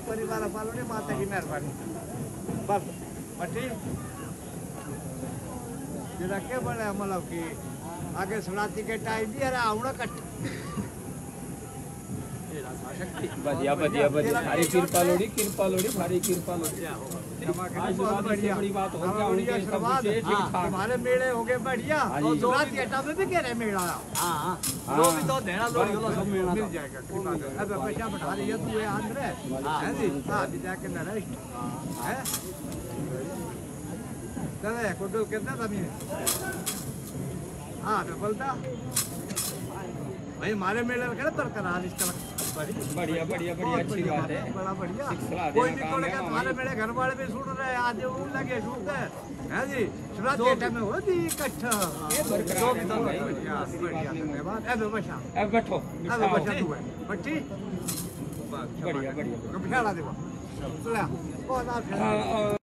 परिवार पालो ने माता की मेहरबानी बस बटी जरा के बड़े मतलब कि। आगे सुनाती के टाइम भी अरे आउना कट। बढ़िया बढ़िया बढ़िया। सारी कृपा लोड़ी कृपा लोड़ी सारी कृपा लोड़ी। बड़ी बात हो गया उनके सब। ठीक हाँ, ठाक। मेले हो गए बढ़िया। हाँ और जी। सुनाती अड्डा में भी कह रहे मेला। हाँ भी तो देना सब मिल जाएगा कोई बात अब पैसा बढ़ा रही है तू ये आंध्र है। जी हाँ भी जाके न रही है। चले कुडल कितना हाँ? तो बोलता भाई हमारे मेले में करे बरकरार इस तरह। बढ़िया बढ़िया बढ़िया अच्छी बात है। बड़ा बढ़िया। कोई भी काम को है। तुम्हारे मेरे घर वाले भी सुन रहे हैं आज वो लगे सुनते हैं। हैं जी? के टाइम में हो जी इकट्ठा? ये बरकरार भाई। बढ़िया। धन्यवाद। अब बचा अब बैठो। अब बिठाओ। बचा तू है। बच्ची? बढ़िया बढ़िया। बिठा ला देवा चला। बहुत आप हाँ,